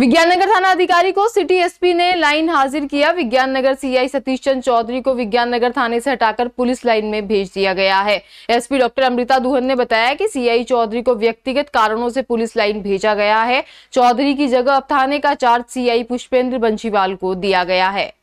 विज्ञान नगर थाना अधिकारी को सिटी एसपी ने लाइन हाजिर किया। विज्ञान नगर सीआई सतीश चंद चौधरी को विज्ञान नगर थाने से हटाकर पुलिस लाइन में भेज दिया गया है। एसपी डॉक्टर अमृता दुहन ने बताया कि सीआई चौधरी को व्यक्तिगत कारणों से पुलिस लाइन भेजा गया है। चौधरी की जगह अब थाने का चार्ज सीआई पुष्पेंद्र बंशीवाल को दिया गया है।